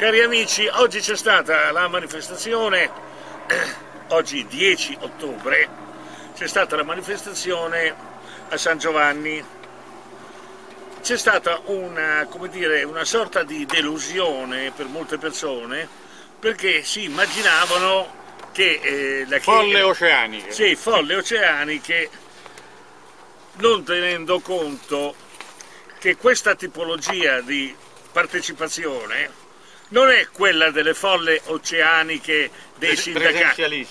Cari amici, oggi c'è stata la manifestazione, oggi 10 ottobre, c'è stata la manifestazione a San Giovanni. C'è stata una, dire, una sorta di delusione per molte persone perché si immaginavano che... Eh, la folle oceaniche. Sì, folle oceaniche, non tenendo conto che questa tipologia di partecipazione non è quella delle folle oceaniche dei sindacati,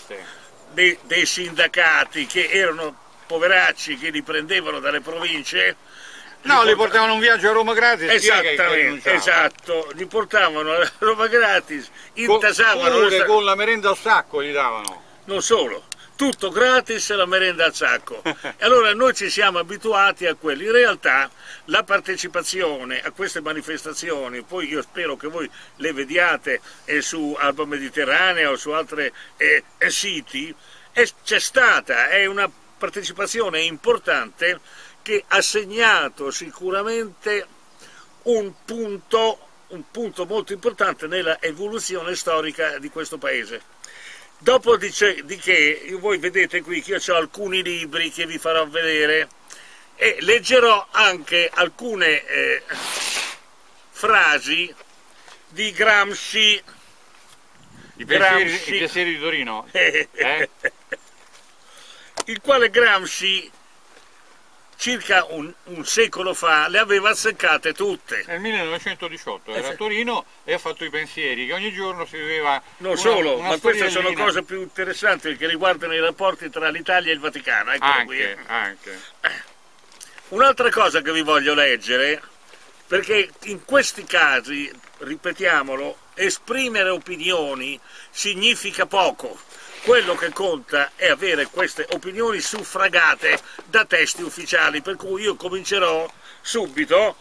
dei, dei sindacati che erano poveracci che li prendevano dalle province. No, li portavano un viaggio a Roma gratis. Esattamente, esatto, li portavano a Roma gratis, intasavano... Con, con la merenda al sacco gli davano. Non solo, tutto gratis e la merenda al sacco. e allora noi ci siamo abituati a quello. In realtà la partecipazione a queste manifestazioni, poi io spero che voi le vediate eh, su Alba Mediterranea o su altri eh, eh, siti, c'è stata, è una partecipazione importante che ha segnato sicuramente un punto, un punto molto importante nella evoluzione storica di questo paese. Dopodiché, voi vedete qui che io ho alcuni libri che vi farò vedere e leggerò anche alcune eh, frasi di Gramsci. I pensieri, I pensieri di Torino. Eh? Il quale Gramsci circa un, un, secolo fa le aveva azzeccate tutte. Nel 1918 era a Torino e ha fatto i pensieri, che ogni giorno si viveva Non una, solo, una ma queste sono cose più interessanti che riguardano i rapporti tra l'Italia e il Vaticano. Ecco anche, qui. anche. Un'altra cosa che vi voglio leggere, perché in questi casi, ripetiamolo, esprimere opinioni significa poco quello che conta è avere queste opinioni suffragate da testi ufficiali, per cui io comincerò subito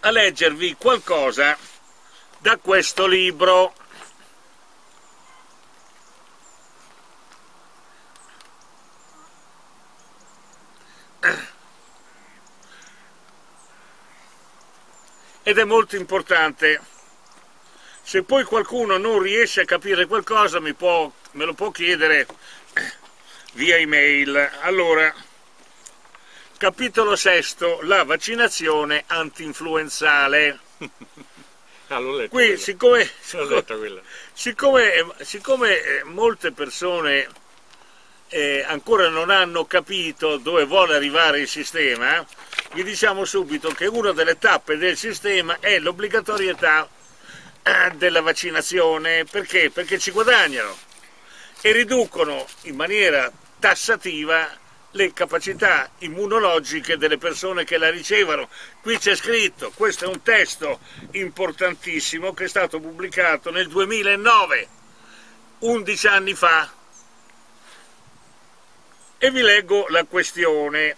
a leggervi qualcosa da questo libro. Ed è molto importante se poi qualcuno non riesce a capire qualcosa può, me lo può chiedere via email. Allora, capitolo sesto, la vaccinazione anti-influenzale. Ah, Qui, siccome, siccome, siccome, eh, molte persone eh, ancora non hanno capito dove vuole arrivare il sistema, vi diciamo subito che una delle tappe del sistema è l'obbligatorietà della vaccinazione, perché? Perché ci guadagnano e riducono in maniera tassativa le capacità immunologiche delle persone che la ricevono. Qui c'è scritto, questo è un testo importantissimo che è stato pubblicato nel 2009, 11 anni fa, e vi leggo la questione.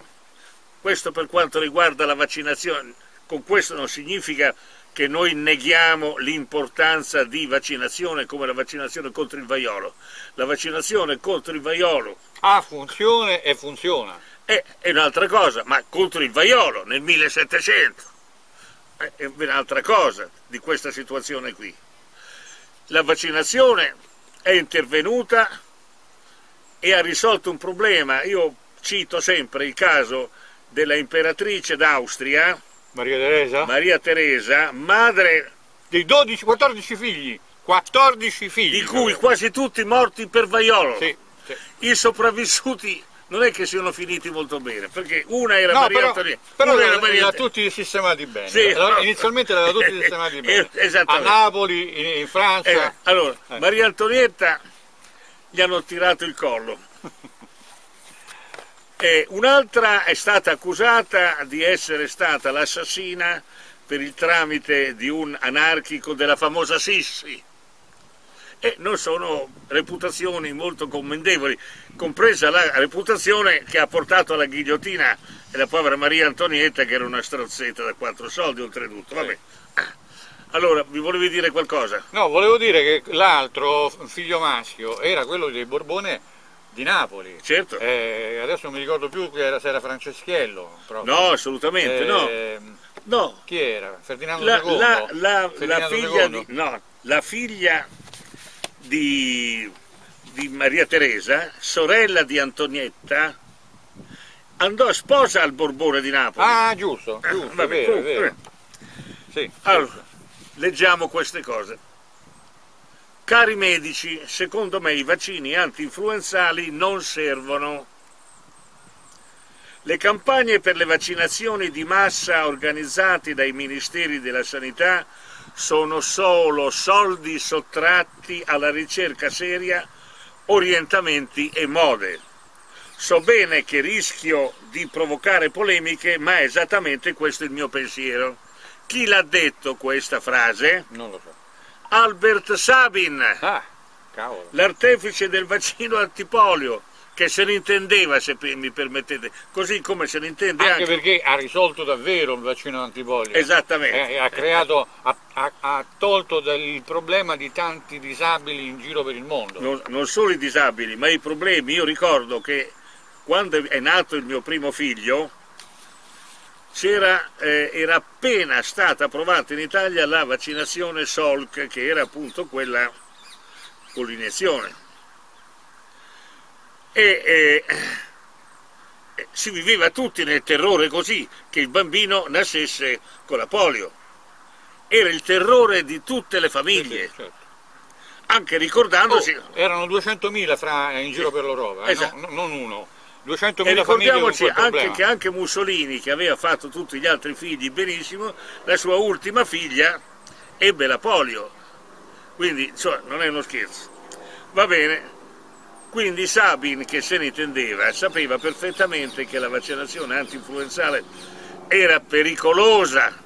Questo per quanto riguarda la vaccinazione, con questo non significa che noi neghiamo l'importanza di vaccinazione come la vaccinazione contro il vaiolo. La vaccinazione contro il vaiolo ha funzione e funziona. È, è un'altra cosa, ma contro il vaiolo nel 1700 è un'altra cosa di questa situazione qui. La vaccinazione è intervenuta e ha risolto un problema. Io cito sempre il caso della imperatrice d'Austria, Maria Teresa? Maria Teresa, madre dei 12-14 figli, 14 figli. Di cui quasi tutti morti per vaiolo. Sì, sì. I sopravvissuti non è che siano finiti molto bene, perché una era no, Maria però, Antonietta. Però era Maria... tutti sistemati bene. Sì, allora, no. Inizialmente l'aveva tutti sistemati bene. A Napoli, in, in Francia. Eh, allora, eh. Maria Antonietta gli hanno tirato il collo. Eh, Un'altra è stata accusata di essere stata l'assassina per il tramite di un anarchico della famosa Sissi. E non sono reputazioni molto commendevoli, compresa la reputazione che ha portato alla ghigliottina la povera Maria Antonietta, che era una strozzetta da quattro soldi oltretutto. Vabbè. Allora, vi volevi dire qualcosa? No, volevo dire che l'altro figlio maschio era quello dei Borbone di Napoli. Certo. Eh, adesso non mi ricordo più era, se era Franceschiello. Proprio. No, assolutamente eh, no. No. Chi era? Ferdinando la, II? La, la, Ferdinando la figlia, di, no, la figlia di, di Maria Teresa, sorella di Antonietta, andò a sposa al Borbone di Napoli. Ah, giusto, giusto, Vabbè, vero, vero. Sì, allora, leggiamo queste cose. Cari medici, secondo me i vaccini anti-influenzali non servono. Le campagne per le vaccinazioni di massa organizzate dai ministeri della sanità sono solo soldi sottratti alla ricerca seria, orientamenti e mode. So bene che rischio di provocare polemiche, ma è esattamente questo il mio pensiero. Chi l'ha detto questa frase? Non lo so. Albert Sabin, ah, l'artefice del vaccino antipolio, che se ne intendeva, se mi permettete, così come se ne intende anche. Anche perché ha risolto davvero il vaccino antipolio. Esattamente. Eh, ha, creato, ha, ha, ha, tolto il problema di tanti disabili in giro per il mondo. Non, non solo i disabili, ma i problemi. Io ricordo che quando è nato il mio primo figlio, eh, era appena stata approvata in Italia la vaccinazione Solc, che era appunto quella con l'iniezione e eh, si viveva tutti nel terrore così, che il bambino nascesse con la polio. Era il terrore di tutte le famiglie. Sì, certo. Anche ricordandosi... Oh, erano 200.000 fra, in giro per l'Europa, eh, esatto. no, non uno. 200.000 e ricordiamoci anche che anche Mussolini, che aveva fatto tutti gli altri figli benissimo, la sua ultima figlia ebbe la polio. Quindi, insomma, non è uno scherzo. Va bene, quindi Sabin, che se ne intendeva, sapeva perfettamente che la vaccinazione anti-influenzale era pericolosa,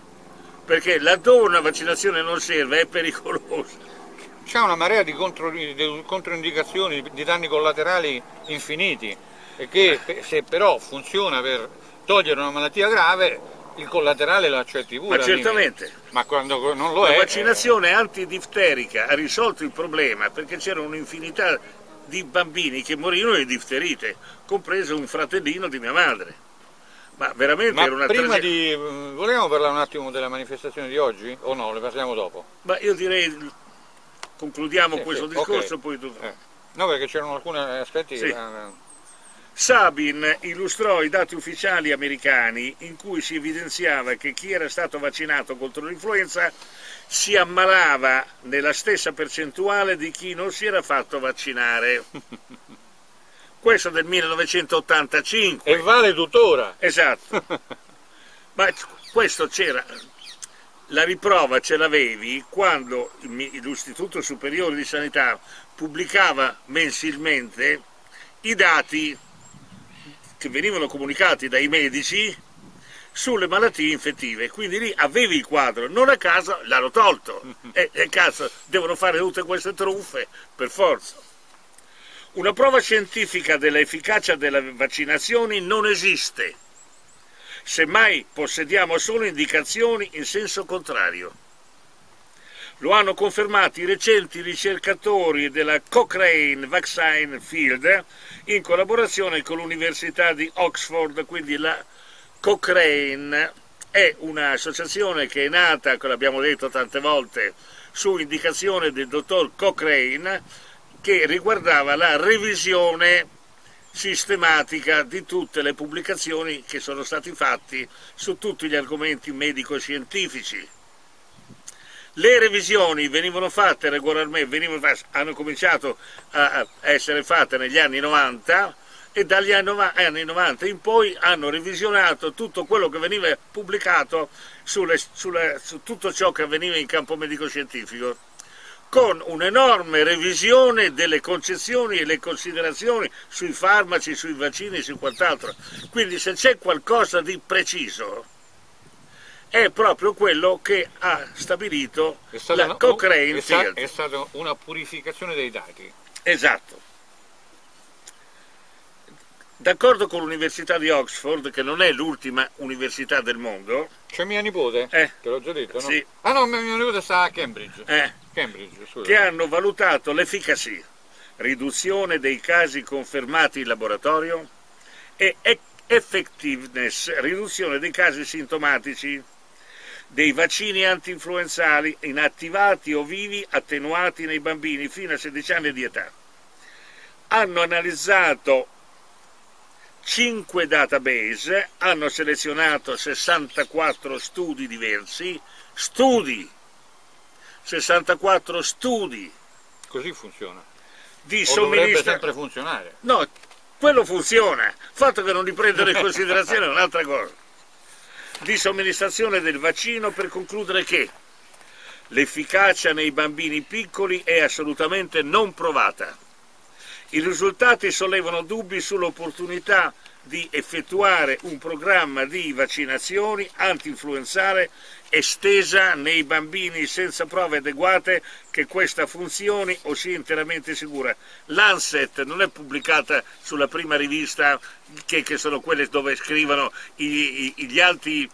perché laddove una vaccinazione non serve è pericolosa. C'è una marea di, contro, di controindicazioni, di danni collaterali infiniti e che se però funziona per togliere una malattia grave il collaterale lo accetti pure. Ma certamente. Ma quando non lo la è... La vaccinazione eh... antidifterica ha risolto il problema perché c'era un'infinità di bambini che morivano di difterite, compreso un fratellino di mia madre. Ma veramente Ma era una prima di... vogliamo parlare un attimo della manifestazione di oggi o no? Le parliamo dopo? Ma io direi concludiamo sì, questo sì, discorso okay. poi tu... Eh. No, perché c'erano alcuni aspetti sì. che... Sabin illustrò i dati ufficiali americani in cui si evidenziava che chi era stato vaccinato contro l'influenza si ammalava nella stessa percentuale di chi non si era fatto vaccinare. Questo del 1985. E vale tuttora. Esatto. Ma questo c'era, la riprova ce l'avevi quando l'Istituto Superiore di Sanità pubblicava mensilmente i dati che venivano comunicati dai medici sulle malattie infettive, quindi lì avevi il quadro, non a caso l'hanno tolto, e, e cazzo, devono fare tutte queste truffe, per forza. Una prova scientifica dell'efficacia delle vaccinazioni non esiste, semmai possediamo solo indicazioni in senso contrario. Lo hanno confermato i recenti ricercatori della Cochrane Vaccine Field in collaborazione con l'Università di Oxford, quindi la Cochrane è un'associazione che è nata, come abbiamo detto tante volte, su indicazione del dottor Cochrane, che riguardava la revisione sistematica di tutte le pubblicazioni che sono state fatte su tutti gli argomenti medico-scientifici. Le revisioni venivano fatte regolarmente, venivano hanno cominciato a essere fatte negli anni 90 e dagli anni 90 in poi hanno revisionato tutto quello che veniva pubblicato sulle, sulle, su tutto ciò che avveniva in campo medico-scientifico con un'enorme revisione delle concezioni e le considerazioni sui farmaci, sui vaccini e su quant'altro. Quindi se c'è qualcosa di preciso è proprio quello che ha stabilito la una, Cochrane è, è stata una purificazione dei dati. Esatto. D'accordo con l'Università di Oxford, che non è l'ultima università del mondo... C'è mia nipote? Eh. Te l'ho già detto, no? Sì. Ah no, mia nipote sta a Cambridge. Eh. Cambridge, Che hanno valutato l'efficacia, riduzione dei casi confermati in laboratorio e effectiveness, riduzione dei casi sintomatici, dei vaccini anti-influenzali inattivati o vivi attenuati nei bambini fino a 16 anni di età. Hanno analizzato 5 database, hanno selezionato 64 studi diversi, studi, 64 studi. Così funziona. Di dovrebbe sempre funzionare. No, quello funziona, il fatto che non li prendono in considerazione è un'altra cosa. Di somministrazione del vaccino per concludere che l'efficacia nei bambini piccoli è assolutamente non provata. I risultati sollevano dubbi sull'opportunità di effettuare un programma di vaccinazioni anti-influenzale estesa nei bambini senza prove adeguate che questa funzioni o sia interamente sicura. L'Anset non è pubblicata sulla prima rivista che, che sono quelle dove scrivono i, i, gli alti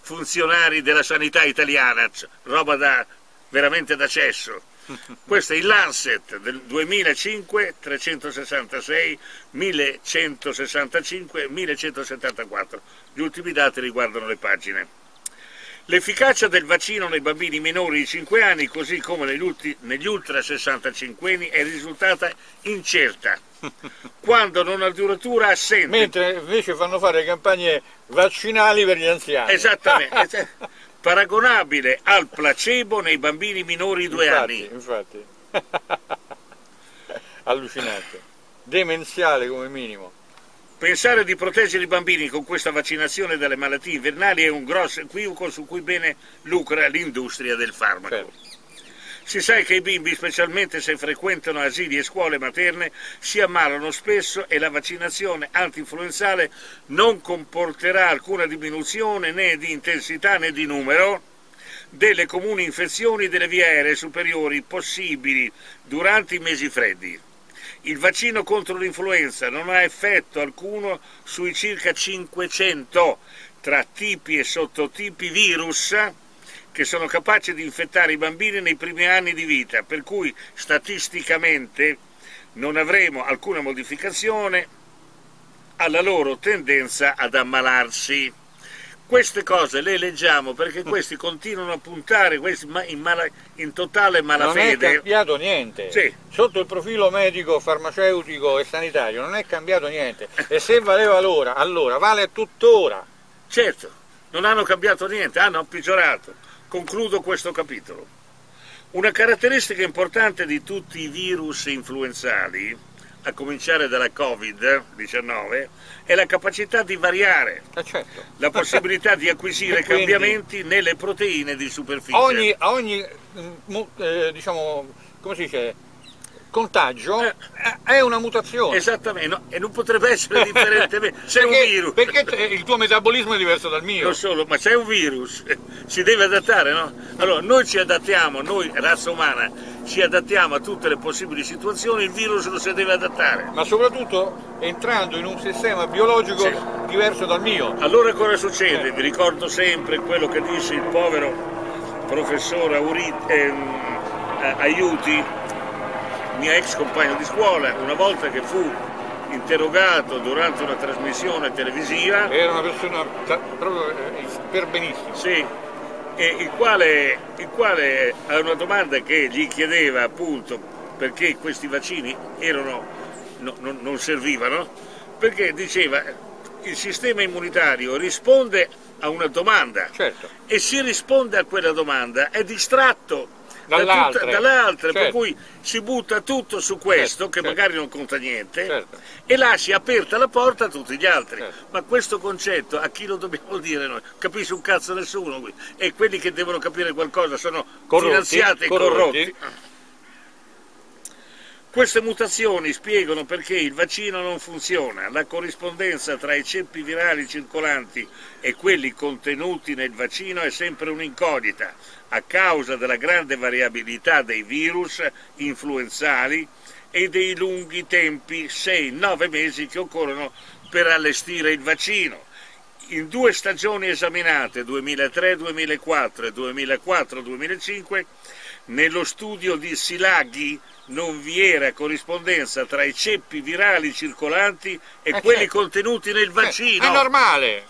funzionari della sanità italiana, roba da, veramente d'accesso questo è il Lancet del 2005, 366, 1165, 1174. Gli ultimi dati riguardano le pagine. L'efficacia del vaccino nei bambini minori di 5 anni, così come negli, ultra 65 anni, è risultata incerta, quando non addirittura assente. Mentre invece fanno fare campagne vaccinali per gli anziani. Esattamente. paragonabile al placebo nei bambini minori di due infatti, anni. Infatti, allucinante, demenziale come minimo. Pensare di proteggere i bambini con questa vaccinazione dalle malattie invernali è un grosso equivoco su cui bene lucra l'industria del farmaco. Certo. Si sa che i bimbi, specialmente se frequentano asili e scuole materne, si ammalano spesso e la vaccinazione antinfluenzale non comporterà alcuna diminuzione né di intensità né di numero delle comuni infezioni delle vie aeree superiori possibili durante i mesi freddi. Il vaccino contro l'influenza non ha effetto alcuno sui circa 500 tra tipi e sottotipi virus che sono capaci di infettare i bambini nei primi anni di vita, per cui statisticamente non avremo alcuna modificazione alla loro tendenza ad ammalarsi. Queste cose le leggiamo perché questi continuano a puntare in, mala, in, totale malafede. Non è cambiato niente. Sì. Sotto il profilo medico, farmaceutico e sanitario non è cambiato niente. E se valeva allora, allora vale tuttora. Certo, non hanno cambiato niente, hanno peggiorato. Concludo questo capitolo. Una caratteristica importante di tutti i virus influenzali, a cominciare dalla Covid-19, è la capacità di variare, eh certo. la possibilità di acquisire quindi, cambiamenti nelle proteine di superficie. Ogni, ogni mm, eh, diciamo, come si dice, contagio eh, è una mutazione. Esattamente, no, e non potrebbe essere differentemente. C'è un virus. Perché il tuo metabolismo è diverso dal mio. Non solo, ma c'è un virus, si deve adattare, no? Allora, noi ci adattiamo, noi, razza umana, ci adattiamo a tutte le possibili situazioni, il virus non si deve adattare. Ma soprattutto entrando in un sistema biologico sì. diverso dal mio. Allora cosa succede? Eh. Vi ricordo sempre quello che disse il povero professore Aurit, ehm, Aiuti, mio ex compagno di scuola, una volta che fu interrogato durante una trasmissione televisiva. Era una persona proprio eh, per benissimo. Sì, il quale, il quale a una domanda che gli chiedeva appunto perché questi vaccini erano, no, non, non servivano, perché diceva il sistema immunitario risponde a una domanda certo. e si risponde a quella domanda è distratto dall'altra, dall'altra certo. per cui si butta tutto su questo certo, che certo. magari non conta niente certo. e lasci aperta la porta a tutti gli altri. Certo. Ma questo concetto a chi lo dobbiamo dire noi? Capisce un cazzo nessuno qui. E quelli che devono capire qualcosa sono corrotti, finanziati e corrotti. corrotti. Queste mutazioni spiegano perché il vaccino non funziona, la corrispondenza tra i ceppi virali circolanti e quelli contenuti nel vaccino è sempre un'incognita, a causa della grande variabilità dei virus influenzali e dei lunghi tempi, 6-9 mesi che occorrono per allestire il vaccino. In due stagioni esaminate, 2003-2004 e 2004-2005, nello studio di Silaghi non vi era corrispondenza tra i ceppi virali circolanti e eh quelli certo. contenuti nel vaccino. Eh, è normale,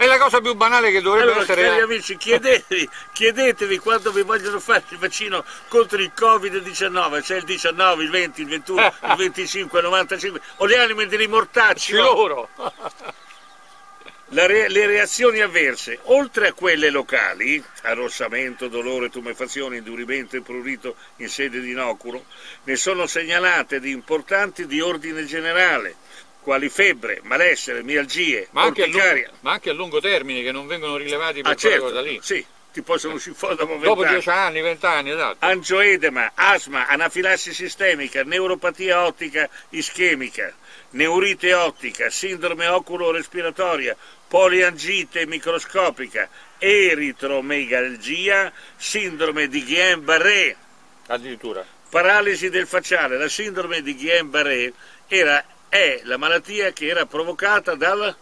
è la cosa più banale che dovrebbe allora, essere. Cari amici, chiedetevi, chiedetevi quando vi vogliono fare il vaccino contro il Covid-19, c'è il 19, il 20, il 21, il 25, il 95, o le anime dei mortacci. loro! Re le reazioni avverse, oltre a quelle locali, arrossamento, dolore, tumefazione, indurimento e prurito in sede di inoculo, ne sono segnalate di importanti di ordine generale, quali febbre, malessere, mialgie, ma anche, lungo, ma anche, a lungo, termine che non vengono rilevati per ah, certo, cosa lì. Sì, ti possono uscire fuori dopo Dopo dieci anni, vent'anni, esatto. Angioedema, asma, anafilassi sistemica, neuropatia ottica ischemica, neurite ottica, sindrome oculo-respiratoria, poliangite microscopica, eritromegalgia, sindrome di Guillain-Barré. Addirittura. Paralisi del facciale. La sindrome di Guillain-Barré era è la malattia che era provocata dal...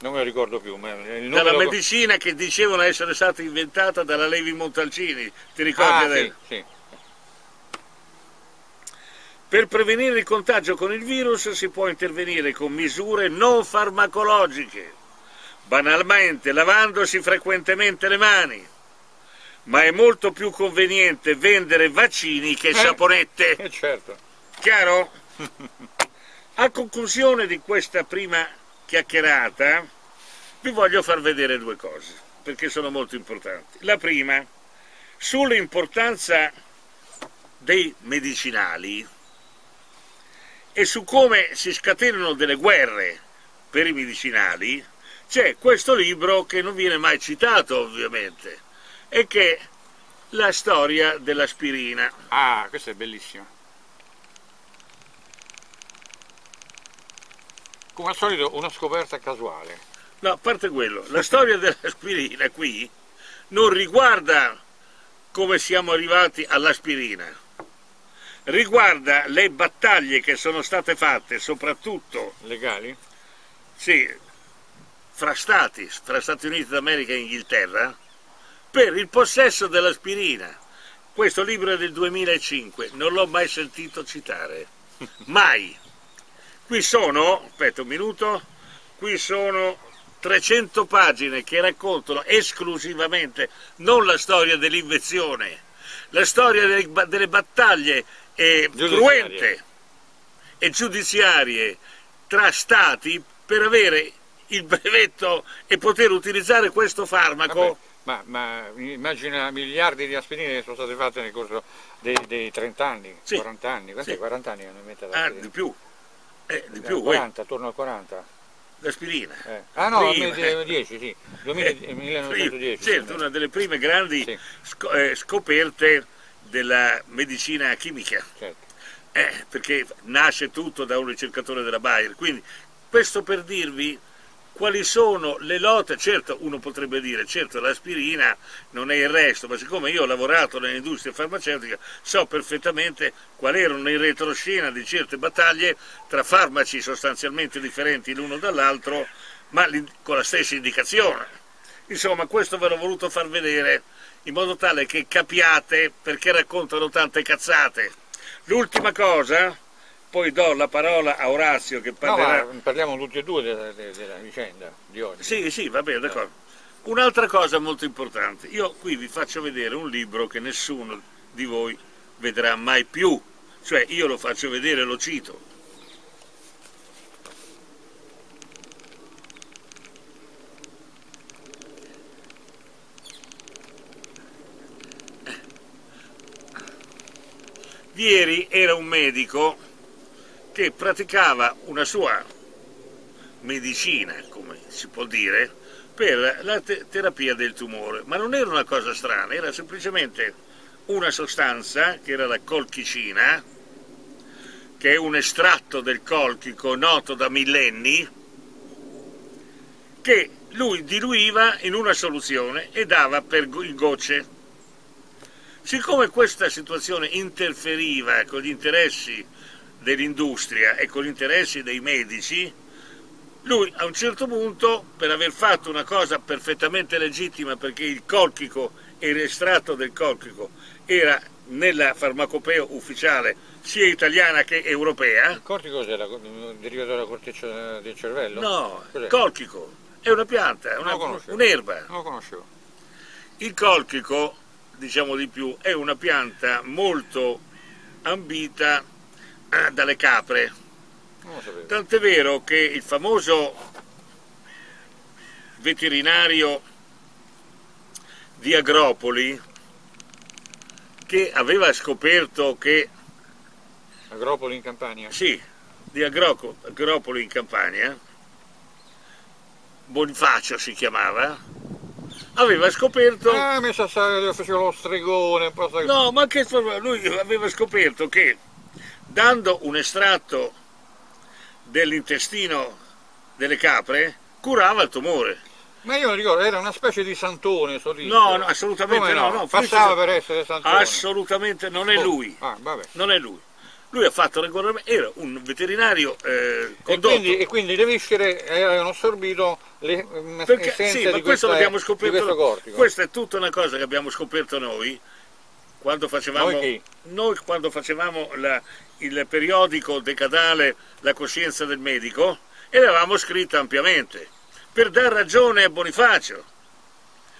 Non me lo ricordo più. Ma dalla medicina che dicevano essere stata inventata dalla Levi Montalcini, ti ricordi ah? Sì, sì. Per prevenire il contagio con il virus si può intervenire con misure non farmacologiche, banalmente lavandosi frequentemente le mani, ma è molto più conveniente vendere vaccini che eh, saponette. Eh certo. Chiaro? A conclusione di questa prima chiacchierata vi voglio far vedere due cose, perché sono molto importanti. La prima, sull'importanza dei medicinali e su come si scatenano delle guerre per i medicinali, c'è questo libro che non viene mai citato ovviamente, e che è la storia dell'aspirina. Ah, questo è bellissimo. Come al solito una scoperta casuale. No, a parte quello, la storia dell'aspirina qui non riguarda come siamo arrivati all'aspirina, riguarda le battaglie che sono state fatte, soprattutto... Legali? Sì, fra stati, fra Stati Uniti d'America e Inghilterra, per il possesso dell'aspirina. Questo libro è del 2005, non l'ho mai sentito citare, mai. Qui sono, aspetta un minuto, qui sono 300 pagine che raccontano esclusivamente non la storia dell'invenzione, la storia delle, delle battaglie eh, cruente e giudiziarie tra stati per avere il brevetto e poter utilizzare questo farmaco. Vabbè, ma, ma, immagina miliardi di aspirine che sono state fatte nel corso dei, dei 30 anni, sì. 40 anni, quanti sì. 40 anni hanno inventato Ah, di più. Eh, di più, 40, eh. attorno al 40. L'aspirina. Eh. Ah no, prima, 10, sì, 2000, eh, 1910. Certo, una delle prime grandi sì. sc eh, scoperte della medicina chimica. Certo. Eh, perché nasce tutto da un ricercatore della Bayer. Quindi questo per dirvi quali sono le lotte, certo uno potrebbe dire, certo l'aspirina non è il resto, ma siccome io ho lavorato nell'industria farmaceutica so perfettamente quali erano in retroscena di certe battaglie tra farmaci sostanzialmente differenti l'uno dall'altro, ma con la stessa indicazione. Insomma, questo ve l'ho voluto far vedere in modo tale che capiate perché raccontano tante cazzate. L'ultima cosa poi do la parola a Orazio che parlerà... No, parliamo tutti e due della, della, vicenda di oggi. Sì, sì, va bene, d'accordo. Un'altra cosa molto importante, io qui vi faccio vedere un libro che nessuno di voi vedrà mai più, cioè io lo faccio vedere e lo cito. Ieri era un medico che praticava una sua medicina, come si può dire, per la te terapia del tumore, ma non era una cosa strana, era semplicemente una sostanza che era la colchicina, che è un estratto del colchico noto da millenni, che lui diluiva in una soluzione e dava per in gocce. Siccome questa situazione interferiva con gli interessi dell'industria e con gli interessi dei medici, lui a un certo punto, per aver fatto una cosa perfettamente legittima, perché il colchico e l'estratto del colchico era nella farmacopea ufficiale sia italiana che europea. Il colchico era deriva dalla corteccia del cervello? No, il colchico È una pianta, un'erba. Non lo conoscevo. Il colchico, diciamo di più, è una pianta molto ambita eh, dalle capre. Tant'è vero che il famoso veterinario di Agropoli che aveva scoperto che... Agropoli in Campania? Sì, di Agropoli in Campania, Bonifacio si chiamava, aveva scoperto... Ah, mi sa che faceva lo stregone. No, ma che lui aveva scoperto che dando un estratto dell'intestino delle capre curava il tumore. Ma io non ricordo, era una specie di santone sorriso. No, no, assolutamente no. no. Passava per essere santone. Assolutamente non è oh, lui. Ah, non è lui. Lui ha fatto regolarmente, era un veterinario eh, e, quindi, e, quindi, le viscere avevano assorbito le Perché, sì, ma questo l'abbiamo scoperto. Questa è tutta una cosa che abbiamo scoperto noi quando facevamo, noi, noi quando facevamo la, il periodico decadale La coscienza del medico e l'avevamo scritta ampiamente per dar ragione a Bonifacio.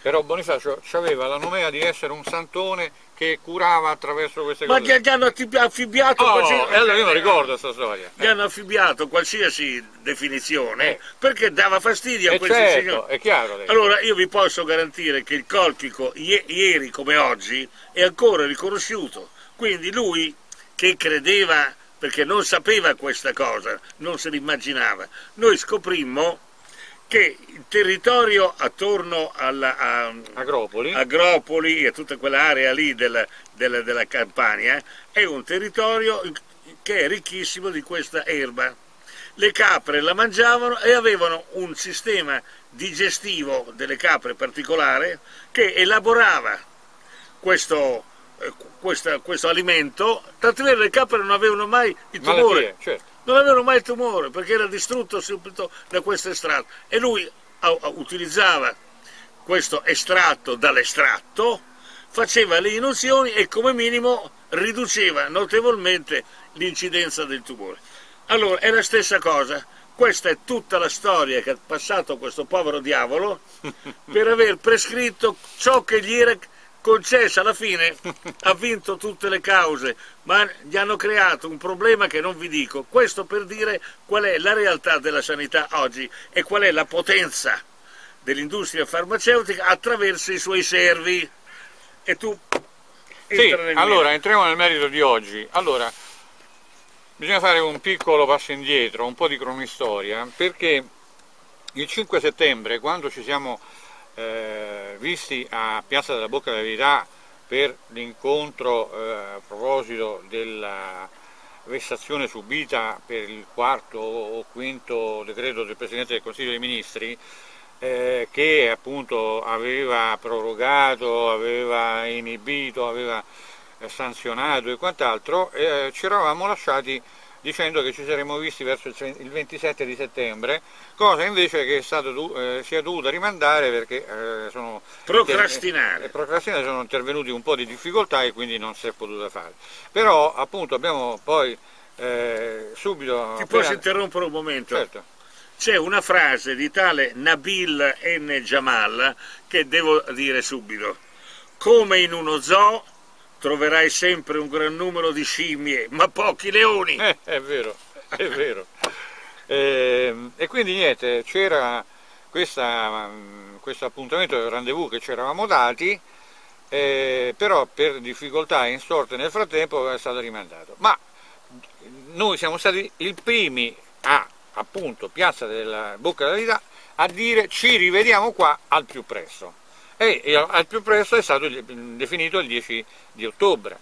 Però Bonifacio aveva la nomea di essere un santone che curava attraverso queste Ma cose. Ma gli hanno affibbiato oh, qualsiasi... allora io non ricordo questa storia. Gli hanno affibbiato qualsiasi definizione eh. perché dava fastidio a eh questi certo, signori. è chiaro. Lei. Allora io vi posso garantire che il colchico ieri come oggi è ancora riconosciuto. Quindi lui che credeva, perché non sapeva questa cosa, non se l'immaginava, noi scoprimmo che il territorio attorno alla a, Agropoli. Agropoli e tutta quell'area lì della, della, della Campania è un territorio che è ricchissimo di questa erba. Le capre la mangiavano e avevano un sistema digestivo delle capre particolare che elaborava questo, eh, questo, questo alimento, tant'è vero le capre non avevano mai il tumore. Malattie, certo non avevano mai il tumore perché era distrutto subito da questo estratto e lui utilizzava questo estratto dall'estratto, faceva le inuzioni e come minimo riduceva notevolmente l'incidenza del tumore. Allora è la stessa cosa, questa è tutta la storia che ha passato questo povero diavolo per aver prescritto ciò che gli era concessa alla fine ha vinto tutte le cause, ma gli hanno creato un problema che non vi dico. Questo per dire qual è la realtà della sanità oggi e qual è la potenza dell'industria farmaceutica attraverso i suoi servi. E tu sì, allora entriamo nel merito di oggi. Allora, bisogna fare un piccolo passo indietro, un po' di cronistoria, perché il 5 settembre, quando ci siamo eh, visti a Piazza della Bocca della Verità per l'incontro eh, a proposito della vessazione subita per il quarto o quinto decreto del Presidente del Consiglio dei Ministri eh, che appunto aveva prorogato, aveva inibito, aveva eh, sanzionato e quant'altro, eh, ci eravamo lasciati dicendo che ci saremmo visti verso il 27 di settembre, cosa invece che stato, eh, si è dovuta rimandare perché eh, sono, procrastinare. Eh, procrastinare sono intervenuti un po' di difficoltà e quindi non si è potuta fare. Però appunto abbiamo poi eh, subito... Ti posso interrompere un momento? Certo. C'è una frase di tale Nabil N. Jamal che devo dire subito. Come in uno zoo troverai sempre un gran numero di scimmie, ma pochi leoni. Eh, è vero, è vero. Eh, e quindi niente, c'era questo appuntamento del rendezvous che ci eravamo dati, eh, però per difficoltà insorte nel frattempo è stato rimandato. Ma noi siamo stati i primi a appunto Piazza della Bocca della Vita a dire ci rivediamo qua al più presto e al più presto è stato definito il 10 di ottobre.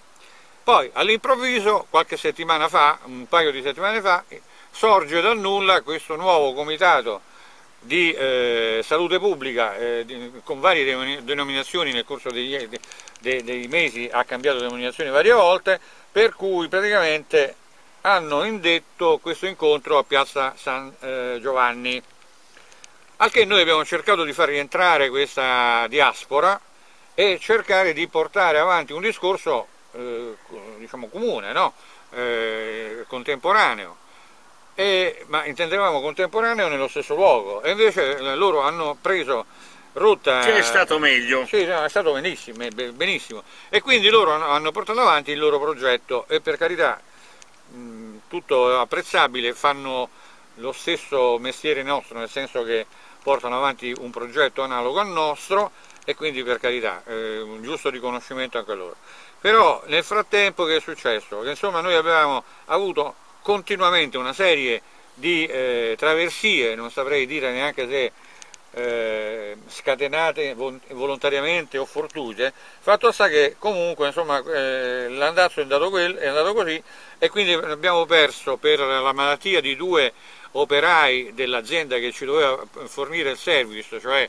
Poi all'improvviso, qualche settimana fa, un paio di settimane fa, sorge dal nulla questo nuovo comitato di eh, salute pubblica eh, di, con varie denominazioni nel corso degli, de, dei mesi ha cambiato denominazioni varie volte per cui praticamente hanno indetto questo incontro a Piazza San eh, Giovanni al che noi abbiamo cercato di far rientrare questa diaspora e cercare di portare avanti un discorso eh, diciamo comune, no? eh, contemporaneo. e, ma intendevamo contemporaneo nello stesso luogo e invece eh, loro hanno preso rotta... Che è stato meglio. Sì, no, è stato benissimo, benissimo. E quindi loro hanno, hanno portato avanti il loro progetto e per carità mh, tutto apprezzabile, fanno lo stesso mestiere nostro, nel senso che portano avanti un progetto analogo al nostro e quindi per carità eh, un giusto riconoscimento anche a loro. Però nel frattempo che è successo? Che insomma noi avevamo avuto continuamente una serie di eh, traversie, non saprei dire neanche se eh, scatenate volontariamente o fortuite, fatto sta che comunque eh, l'andazzo è, è andato così e quindi abbiamo perso per la malattia di due operai dell'azienda che ci doveva fornire il service, cioè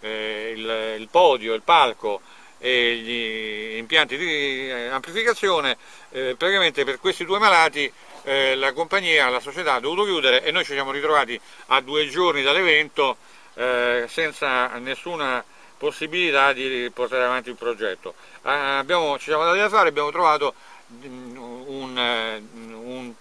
eh, il, il, podio, il palco e gli impianti di eh, amplificazione, eh, praticamente per questi due malati eh, la compagnia, la società ha dovuto chiudere e noi ci siamo ritrovati a due giorni dall'evento eh, senza nessuna possibilità di portare avanti il progetto. Abbiamo, ci siamo dati da fare, abbiamo trovato mm, eh, un,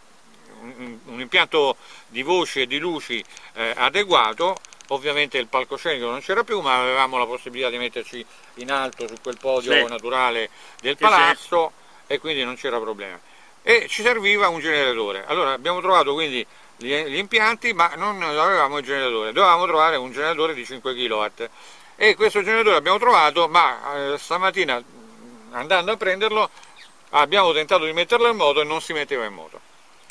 un, un impianto di voci e di luci eh, adeguato, ovviamente il palcoscenico non c'era più ma avevamo la possibilità di metterci in alto su quel podio sì. naturale del palazzo sì. e quindi non c'era problema. E ci serviva un generatore, allora abbiamo trovato quindi gli, gli impianti ma non avevamo il generatore, dovevamo trovare un generatore di 5 kW e questo generatore l'abbiamo trovato ma eh, stamattina andando a prenderlo abbiamo tentato di metterlo in moto e non si metteva in moto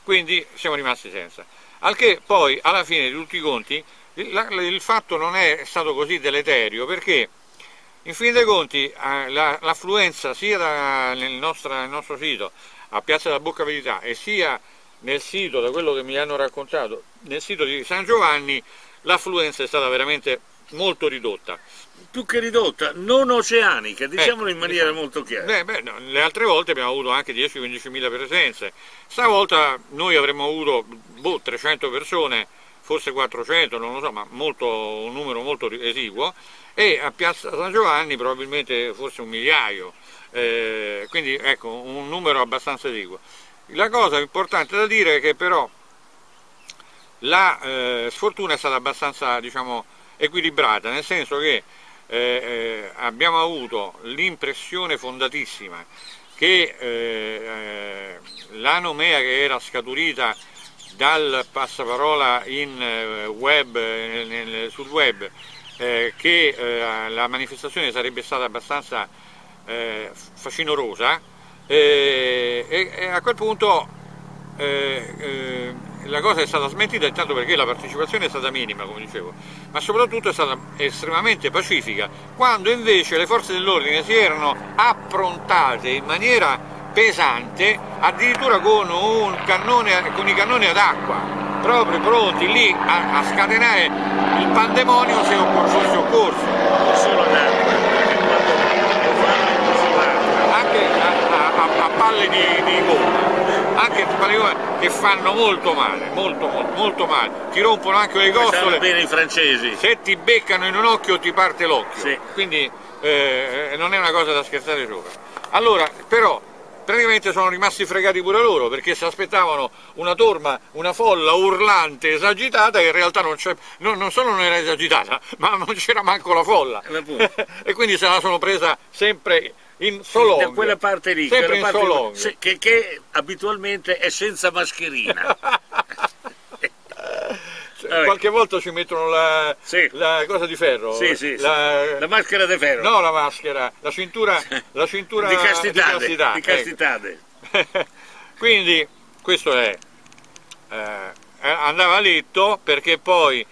quindi siamo rimasti senza al che poi alla fine di tutti i conti il, fatto non è stato così deleterio perché in fin dei conti eh, l'affluenza sia nel, nostro, nel nostro sito a Piazza della Bocca Verità e sia nel sito, da quello che mi hanno raccontato, nel sito di San Giovanni l'affluenza è stata veramente molto ridotta. Più che ridotta, non oceanica, diciamolo eh, in maniera diciamo, molto chiara. Beh, beh, no, le altre volte abbiamo avuto anche 10-15 mila presenze, stavolta noi avremmo avuto boh, 300 persone, forse 400, non lo so, ma molto, un numero molto esiguo, e a Piazza San Giovanni probabilmente forse un migliaio, eh, quindi ecco, un numero abbastanza esiguo. La cosa importante da dire è che però la eh, sfortuna è stata abbastanza diciamo, equilibrata, nel senso che eh, eh, abbiamo avuto l'impressione fondatissima che eh, eh, la nomea che era scaturita dal passaparola in eh, web, nel, sul web che la manifestazione sarebbe stata abbastanza facinorosa e, a quel punto eh, eh, la cosa è stata smentita intanto perché la partecipazione è stata minima, come dicevo, ma soprattutto è stata estremamente pacifica, quando invece le forze dell'ordine si erano approntate in maniera pesante, addirittura con, cannone, con i cannoni ad acqua, proprio pronti lì a, a scatenare il pandemonio se fosse occorso. Non solo ad acqua, perché quando lo fanno anche a, a, a palle di, di gomma, anche di gomma che fanno molto male, molto, molto, molto male, ti rompono anche le costole. bene i francesi. Se ti beccano in un occhio ti parte l'occhio, sì. quindi eh, non è una cosa da scherzare sopra. Allora, però, praticamente sono rimasti fregati pure loro perché si aspettavano una torma, una folla urlante, esagitata che in realtà non, non, non solo non era esagitata ma non c'era manco la folla e quindi se la sono presa sempre in Solong. Da quella parte lì, quella parte lì, che, che, abitualmente è senza mascherina. Qualche volta ci mettono la, sì. la cosa di ferro. Sì, sì, la, la, maschera di ferro. No, la maschera, la cintura, la cintura di castitade. Di castità, di castitade. Ecco. Quindi questo è, eh, andava letto perché poi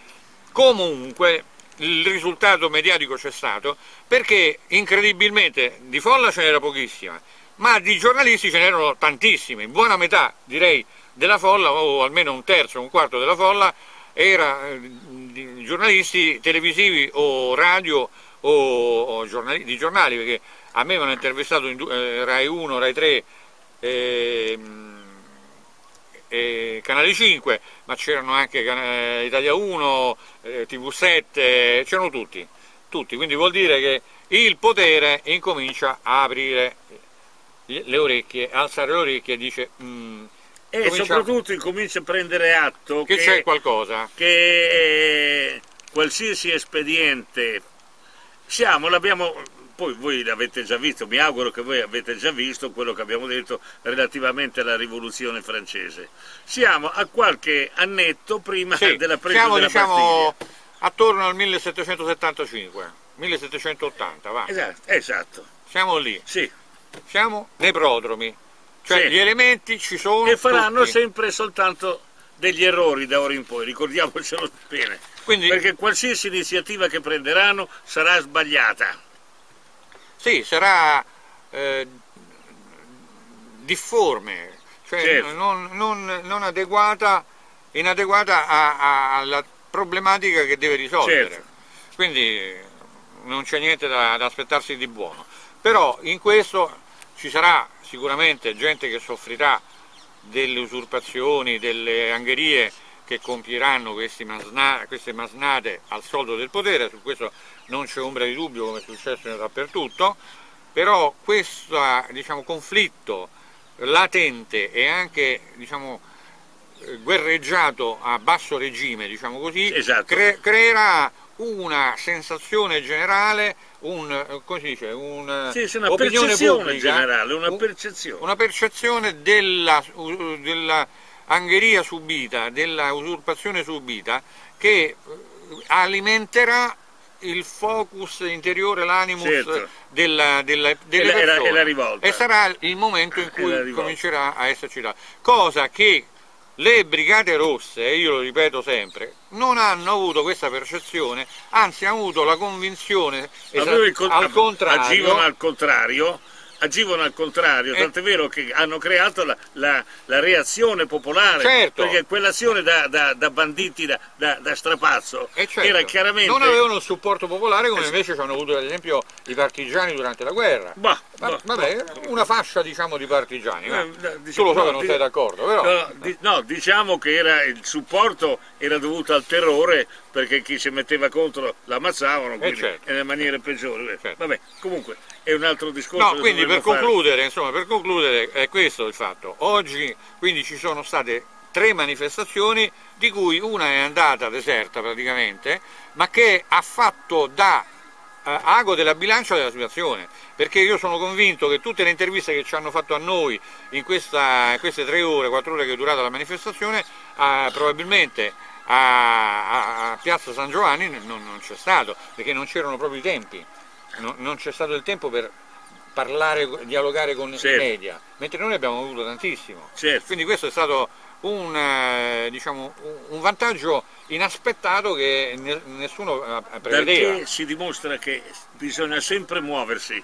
comunque il risultato mediatico c'è stato perché incredibilmente di folla ce n'era pochissima, ma di giornalisti ce n'erano tantissimi, buona metà direi della folla o almeno un terzo, un quarto della folla era eh, giornalisti televisivi o radio o giornali, di giornali perché a me mi hanno intervistato in eh, Rai 1, Rai 3 eh, eh, Canale 5, ma c'erano anche eh, Italia 1, eh, TV7, c'erano tutti, tutti, quindi vuol dire che il potere incomincia a aprire le orecchie, a alzare le orecchie e dice mm, e soprattutto incomincia a prendere atto che, che c'è qualcosa. Che qualsiasi espediente siamo, l'abbiamo poi voi l'avete già visto, mi auguro che voi avete già visto quello che abbiamo detto relativamente alla rivoluzione francese. Siamo a qualche annetto prima sì, della presa siamo, della diciamo, attorno al 1775, 1780, va. Esatto, esatto. Siamo lì. Sì. Siamo nei prodromi, cioè Sì. gli elementi ci sono E faranno tutti. sempre soltanto degli errori da ora in poi, ricordiamocelo bene. Quindi- Perché qualsiasi iniziativa che prenderanno sarà sbagliata. Sì, sarà eh, difforme, cioè Certo. non, non- non adeguata, inadeguata a- a- alla problematica che deve risolvere. Certo. Quindi non c'è niente da, da aspettarsi di buono. Però in questo ci sarà sicuramente gente che soffrirà delle usurpazioni, delle angherie che compieranno masna- queste masnate al soldo del potere, su questo non c'è ombra di dubbio come è successo dappertutto, però questo diciamo, conflitto latente e anche diciamo, guerreggiato a basso regime, diciamo così, Esatto. cre- creerà una sensazione generale, un, come si dice, un, Sì, una percezione pubblica, generale, una un- percezione. una percezione della, della angheria subita, della usurpazione subita che eh, alimenterà il focus interiore, l'animus Certo. della, della, delle E la- e la- persone. e la rivolta. E sarà il momento in cui comincerà a esserci la cosa che le brigate rosse, e io lo ripeto sempre, non hanno avuto questa percezione, anzi hanno avuto la convinzione esa- Avevo il con- al contrario agivano al contrario, agivano al contrario, Eh. tant'è vero che hanno creato la, la- la reazione popolare, Certo. perché quell'azione da, da- da banditi, da, da- strapazzo, E certo, era chiaramente... non avevano il supporto popolare come Es- invece ci hanno avuto ad esempio i partigiani durante la guerra. Bah, Ma- bah, vabbè, una fascia diciamo di partigiani. Eh, no, tu diciamo- lo so no, che non sei d'accordo, però. No, di- no, diciamo che era, il supporto era dovuto al terrore perché chi si metteva contro l'ammazzavano quindi certo. nelle maniere peggiori. Certo. Vabbè, comunque è un altro discorso. No, quindi per concludere, insomma, per concludere è questo il fatto. Oggi quindi ci sono state tre manifestazioni di cui una è andata deserta praticamente, ma che ha fatto da eh, ago della bilancia della situazione, perché io sono convinto che tutte le interviste che ci hanno fatto a noi in, questa- in queste tre ore, quattro ore che è durata la manifestazione, eh, probabilmente a, a- a Piazza San Giovanni non, non c'è stato, perché non c'erano proprio i tempi, No- non c'è stato il tempo per parlare, dialogare con Certo. i media, mentre noi ne abbiamo avuto tantissimo. Certo. Quindi questo è stato un, eh, diciamo, un- vantaggio inaspettato che ne- nessuno prevedeva. Perché si dimostra che bisogna sempre muoversi,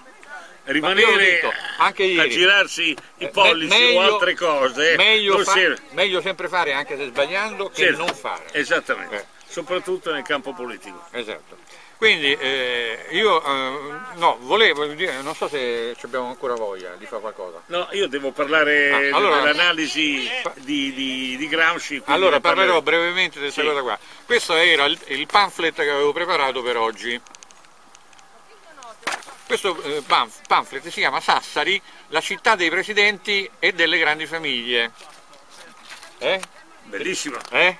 rimanere detto, anche a ieri. girarsi i Eh, pollici me- o altre cose. Meglio, fa- si- meglio sempre fare anche se sbagliando che certo, non fare. Esattamente, Eh. soprattutto nel campo politico. Esatto. Quindi eh, io eh, no, volevo dire, non so se abbiamo ancora voglia di fare qualcosa. No, io devo parlare Ah, allora- dell'analisi di, di, di Gramsci. Allora parlerò brevemente di questa Sì. cosa qua. Questo era il, il pamphlet che avevo preparato per oggi. Questo eh, pamphlet si chiama Sassari, la città dei presidenti e delle grandi famiglie. Eh? Bellissimo. Eh?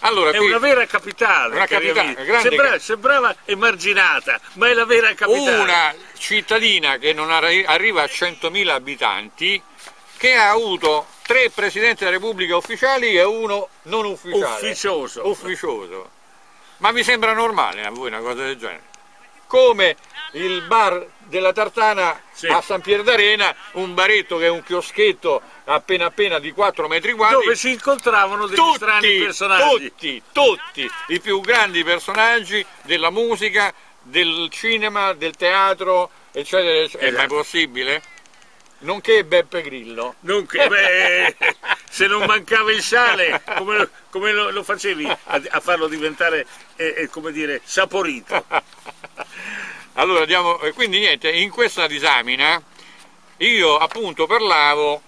Allora, È una vera capitale, Una capitale, amici. grande Sembra- cap- sembrava emarginata, ma è la vera capitale. una cittadina che non arri- arriva a 100.000 abitanti, che ha avuto tre presidenti della Repubblica ufficiali e uno non ufficiale. Ufficioso. Ufficioso. Ma vi sembra normale a voi una cosa del genere? Come il bar della Tartana Sì. a San Pier d'Arena, un baretto che è un chioschetto appena appena di 4 metri quadri, dove si incontravano degli strani tutti, personaggi. tutti, tutti i più grandi personaggi della musica, del cinema, del teatro, eccetera, eccetera. È mai Esatto. possibile? Nonché Beppe Grillo. Non che- beh, se non mancava il sale, come, lo- come lo, lo facevi a, a farlo diventare, eh, eh, come dire, saporito? Allora, diamo, eh, quindi niente, in questa disamina io appunto parlavo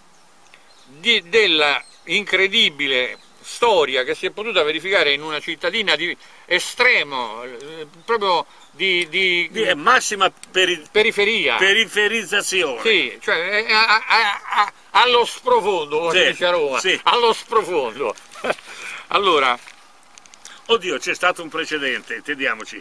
di- della incredibile storia che si è potuta verificare in una cittadina di estremo, eh, proprio di, di, di massima peri periferia. periferizzazione. Sì, cioè a, a, a, allo sprofondo, come sì, dice a Roma, sì. allo sprofondo. allora, Oddio, c'è stato un precedente, intendiamoci.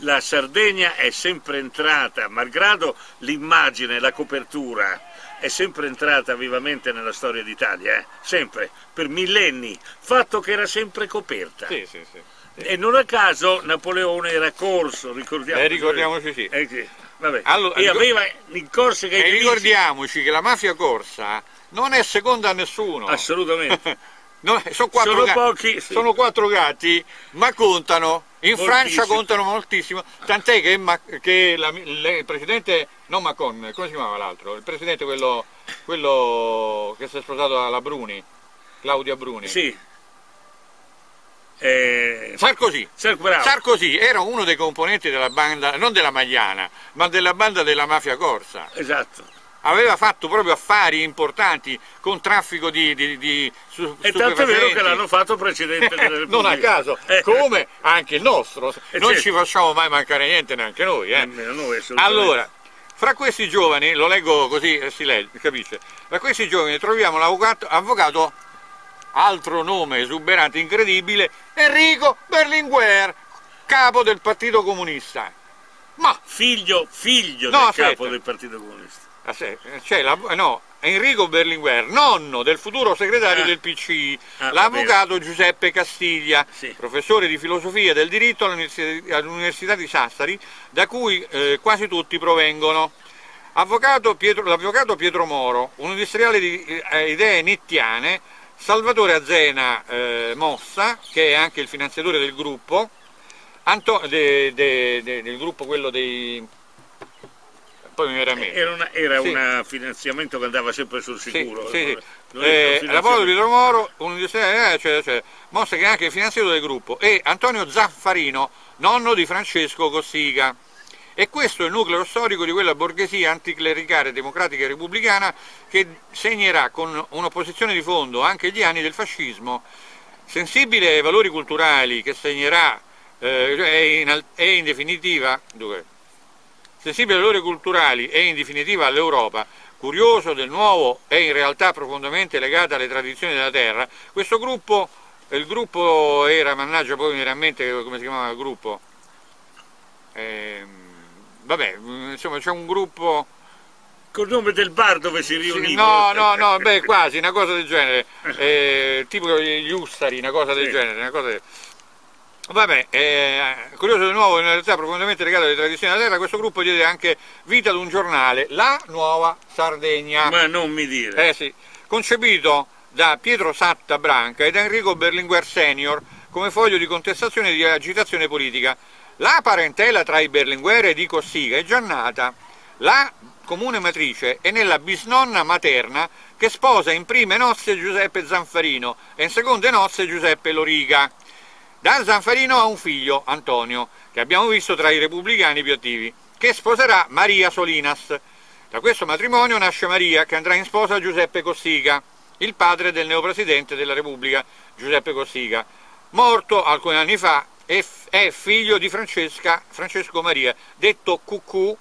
La Sardegna è sempre entrata, malgrado l'immagine, la copertura, è sempre entrata vivamente nella storia d'Italia, eh? sempre, per millenni, fatto che era sempre coperta. Sì, sì, sì. E non a caso Napoleone era corso, ricordiamoci. Eh, ricordiamoci sì. Eh, sì. Vabbè. Allora, e aveva in corse che... E ricordiamoci che la mafia corsa non è seconda a nessuno. Assolutamente. No, sono, quattro sono, pochi, sono quattro gatti, ma contano. In. Francia contano moltissimo, tant'è che, che la, il presidente, non Macron, come si chiamava l'altro? Il presidente quello, quello, che si è sposato alla Bruni, Claudia Bruni. Sì. Eh, Sarkozy. Sarkozy era uno dei componenti della banda, non della Magliana, ma della banda della mafia corsa. Esatto aveva fatto proprio affari importanti con traffico di, di, di E tanto è vero che l'hanno fatto precedente delle Repubblica. non a caso, eh. come anche il nostro. Eh, non certo. ci facciamo mai mancare niente neanche noi. Eh. noi allora, fra questi giovani, lo leggo così si legge, capisce? Fra questi giovani troviamo l'avvocato avvocato, altro nome esuberante, incredibile, Enrico Berlinguer, capo del Partito Comunista. Ma figlio, figlio no, del aspetta. capo del Partito Comunista. Ah, c'è la, no, Enrico Berlinguer, nonno del futuro segretario ah. del PCI, ah, l'avvocato Giuseppe Castiglia, sì. professore di filosofia del diritto all'Università di Sassari, da cui eh, quasi tutti provengono. l'avvocato Pietro, Pietro Moro, un industriale di eh, idee nittiane, Salvatore Azena eh, Mossa, che è anche il finanziatore del gruppo, Anto, de, de, de, del gruppo quello dei poi mi verrà a Era, un sì. finanziamento che andava sempre sul sicuro. Sì, sì, sì. Eh, L'avvocato Pietro Moro, un industriale, eh, cioè, cioè, Mossa che è anche il finanziario del gruppo, e Antonio Zaffarino, nonno di Francesco Cossiga. E questo è il nucleo storico di quella borghesia anticlericale, democratica e repubblicana che segnerà con un'opposizione di fondo anche gli anni del fascismo, sensibile ai valori culturali che segnerà eh, e, in, in definitiva, dove? Sensibile ai valori culturali e in definitiva all'Europa, curioso del nuovo e in realtà profondamente legato alle tradizioni della terra, questo gruppo, il gruppo era, mannaggia poi mi viene a mente come si chiamava il gruppo, eh, vabbè, insomma c'è un gruppo... Col nome del bar dove si riunivano? Sì, no, no, no, beh quasi, una cosa del genere, eh, tipo gli Ustari, una cosa del sì. genere, una cosa del... Vabbè, eh, curioso di nuovo, in realtà profondamente legato alle tradizioni della terra, questo gruppo diede anche vita ad un giornale, La Nuova Sardegna. Ma non mi dire. Eh sì, concepito da Pietro Satta Branca ed Enrico Berlinguer Senior come foglio di contestazione e di agitazione politica. La parentela tra i Berlinguer e i Cossiga è già nata. La comune matrice è nella bisnonna materna che sposa in prime nozze Giuseppe Zanfarino e in seconde nozze Giuseppe Loriga. Da Zanfarino ha un figlio, Antonio, che abbiamo visto tra i repubblicani più attivi, che sposerà Maria Solinas. Da questo matrimonio nasce Maria, che andrà in sposa a Giuseppe Cossiga, il padre del neopresidente della Repubblica, Giuseppe Cossiga, morto alcuni anni fa, è figlio di Francesca, Francesco Maria, detto Cucù,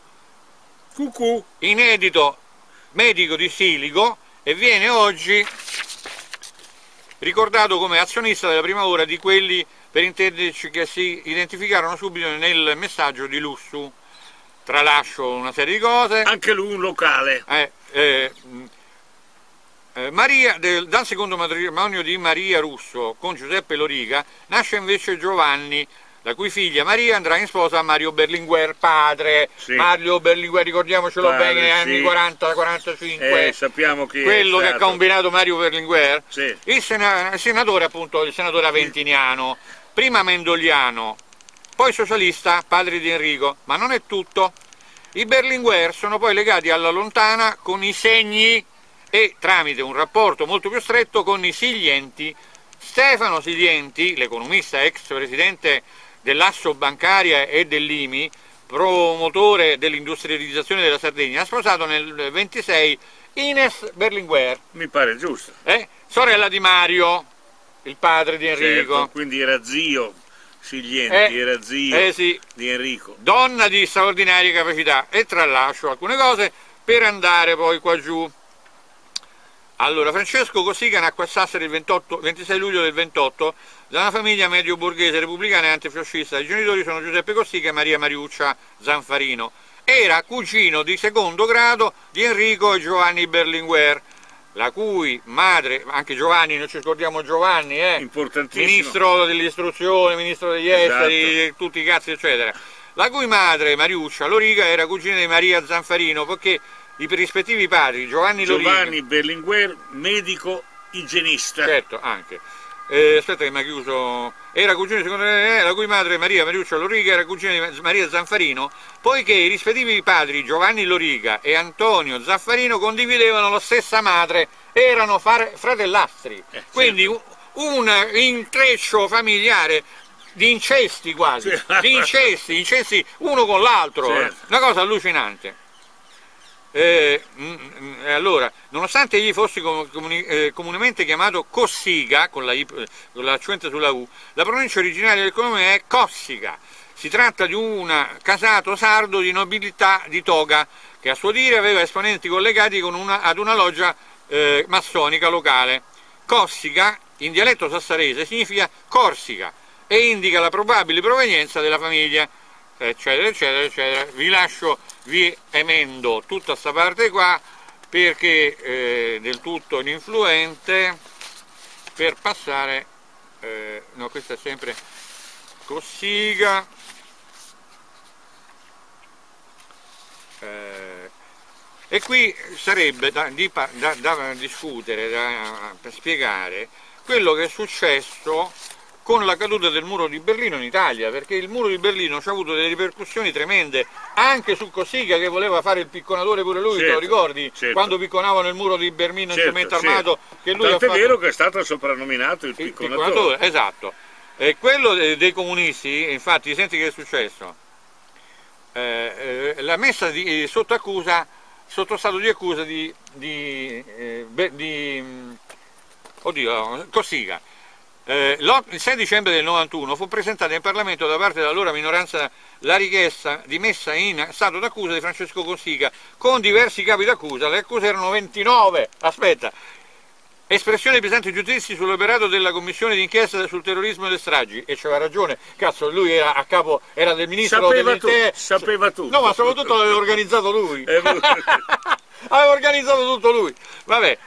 Cucù, inedito medico di Siligo e viene oggi ricordato come azionista della prima ora di quelli per intenderci che si identificarono subito nel messaggio di Lussu. Tralascio una serie di cose. Anche lui un locale. Eh, eh, eh, Maria, del, dal secondo matrimonio di Maria Russo con Giuseppe Loriga nasce invece Giovanni, la cui figlia Maria andrà in sposa a Mario Berlinguer, padre. Sì. Mario Berlinguer, ricordiamocelo padre, bene, anni 40-45. Eh, sappiamo chi Quello che ha combinato Mario Berlinguer. Sì. Il, senatore, appunto, il senatore Aventiniano prima Mendoliano, poi socialista, padre di Enrico, ma non è tutto. I Berlinguer sono poi legati alla lontana con i segni e tramite un rapporto molto più stretto con i Siglienti. Stefano Siglienti, l'economista ex presidente dell'Asso Bancaria e dell'IMI, promotore dell'industrializzazione della Sardegna, ha sposato nel 26 Ines Berlinguer. Mi pare giusto. Eh? Sorella di Mario, il padre di Enrico. Certo, quindi era zio Siglienti, eh, era zio eh sì. di Enrico. Donna di straordinarie capacità e tralascio alcune cose per andare poi qua giù. Allora, Francesco Cossiga nacque a Sassari il 28, 26 luglio del 28 da una famiglia medio borghese repubblicana e antifascista. I genitori sono Giuseppe Cossiga e Maria Mariuccia Zanfarino. Era cugino di secondo grado di Enrico e Giovanni Berlinguer, la cui madre, anche Giovanni, noi ci scordiamo Giovanni, eh, ministro dell'istruzione, ministro degli esteri, esatto. tutti i cazzi eccetera, la cui madre, Mariuccia Loriga, era cugina di Maria Zanfarino, perché i rispettivi padri, Giovanni Loriga... Giovanni Berlinguer, medico igienista. Certo, anche. Eh, aspetta che mi ha chiuso... Era cugino secondo me, eh, la cui madre Maria Mariuccia Loriga era cugina di Maria Zanfarino, poiché i rispettivi padri Giovanni Loriga e Antonio Zanfarino condividevano la stessa madre, erano fratellastri. Eh, certo. Quindi un intreccio familiare di incesti quasi, di incesti, incesti uno con l'altro, certo. una cosa allucinante. Eh, mm, mm, allora, nonostante egli fosse eh, comunemente chiamato Cossiga, con, la con l'accento sulla U, la pronuncia originaria del cognome è Cossiga. Si tratta di un casato sardo di nobiltà di toga, che a suo dire aveva esponenti collegati una, ad una loggia eh, massonica locale. Cossiga, in dialetto sassarese, significa Corsica e indica la probabile provenienza della famiglia eccetera eccetera eccetera vi lascio vi emendo tutta questa parte qua perché eh, del tutto ininfluente per passare eh, no questa è sempre Cossiga. Eh, e qui sarebbe da, da, da discutere da, per spiegare quello che è successo con la caduta del muro di Berlino in Italia, perché il muro di Berlino ci ha avuto delle ripercussioni tremende, anche su Cossiga che voleva fare il picconatore pure lui, certo, te lo certo, ricordi? Certo. Quando picconavano il muro di Berlino certo, in cemento armato, certo. che lui Tant'è fatto... vero che è stato soprannominato il picconatore. Il picconatore esatto. E quello dei comunisti, infatti, senti che è successo? Eh, eh, la messa di, sotto accusa, sotto stato di accusa di, di, eh, di mm, oddio, Cossiga eh, il 6 dicembre del 91 fu presentata in Parlamento da parte dell'allora minoranza la richiesta di messa in stato d'accusa di Francesco Cossiga con diversi capi d'accusa, le accuse erano 29, aspetta, espressione di pesanti giudizi sull'operato della commissione d'inchiesta sul terrorismo e le stragi. E c'aveva ragione, cazzo lui era a capo, era del ministro sapeva, tu, sapeva tutto no ma soprattutto l'aveva organizzato lui. Aveva organizzato tutto lui. Vabbè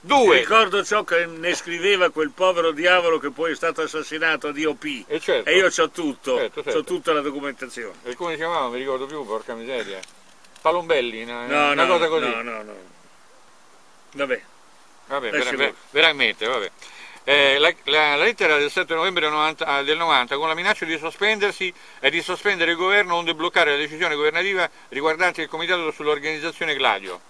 Due. Ricordo ciò che ne scriveva quel povero diavolo che poi è stato assassinato a DOP. E, certo. e io ho tutto, certo, certo. ho tutta la documentazione. E come si chiamava? Mi ricordo più, porca miseria. Palombelli, una, no, una no, cosa così. No, no, no. Vabbè. Vabbè, ver ver veramente, vabbè. Eh, la, la, la, lettera del 7 novembre 90, del 90 con la minaccia di sospendersi e di sospendere il governo onde bloccare la decisione governativa riguardante il comitato sull'organizzazione Gladio.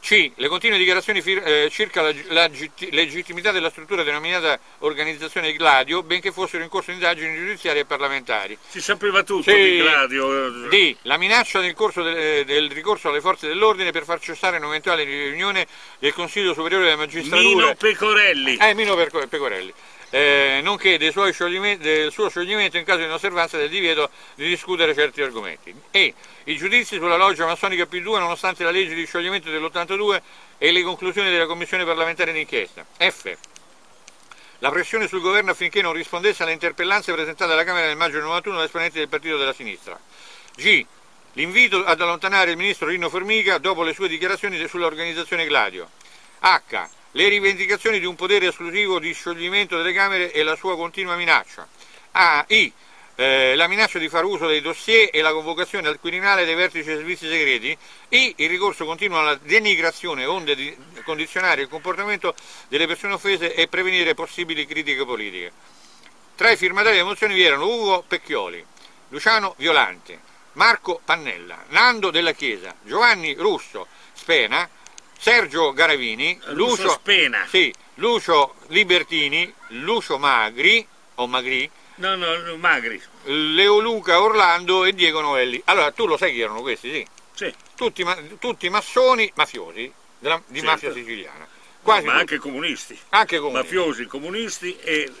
C. Le continue dichiarazioni eh, circa la, la legittimità della struttura denominata organizzazione Gladio, benché fossero in corso indagini giudiziarie e parlamentari. Si sapeva tutto di Gladio. D. La minaccia nel corso del, eh, del ricorso alle forze dell'ordine per far cessare un'eventuale riunione del Consiglio Superiore della Magistratura. Mino Pecorelli. Eh, Mino Pecorelli eh, nonché del suo scioglimento in caso di inosservanza del divieto di discutere certi argomenti. E i giudizi sulla loggia massonica P2 nonostante la legge di scioglimento dell'82 e le conclusioni della commissione parlamentare d'inchiesta. F. La pressione sul governo affinché non rispondesse alle interpellanze presentate alla Camera nel maggio del 91 da esponenti del partito della sinistra. G. L'invito ad allontanare il ministro Rino Formica dopo le sue dichiarazioni sull'organizzazione Gladio. H le rivendicazioni di un potere esclusivo di scioglimento delle Camere e la sua continua minaccia. A. I. Eh, la minaccia di far uso dei dossier e la convocazione al Quirinale dei vertici dei servizi segreti. I. Il ricorso continuo alla denigrazione onde di condizionare il comportamento delle persone offese e prevenire possibili critiche politiche. Tra i firmatari delle mozioni vi erano Ugo Pecchioli, Luciano Violante, Marco Pannella, Nando della Chiesa, Giovanni Russo, Spena, Sergio Garavini, Lucio, Spena. Sì, Lucio Libertini, Lucio Magri, o Magri, no, no, Magri, Leoluca Orlando e Diego Novelli. Allora, tu lo sai chi erano questi, sì? Sì. Tutti, tutti massoni mafiosi della, di certo. mafia siciliana. Quasi ma anche comunisti. Anche comunisti. Mafiosi, comunisti e,